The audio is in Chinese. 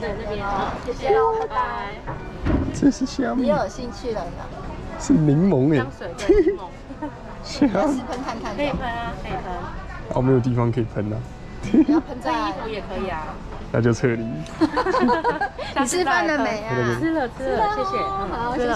那边，谢谢喽拜拜。这是虾米你有？兴趣了呢？是柠檬哎香，水柠檬，是啊试，喷看看可以，喷啊，可以喷。哦，没有地方可以喷啊，你要喷在衣。服也可以啊。那就撤离。你吃饭了没啊？吃了吃了，谢谢，好吃了。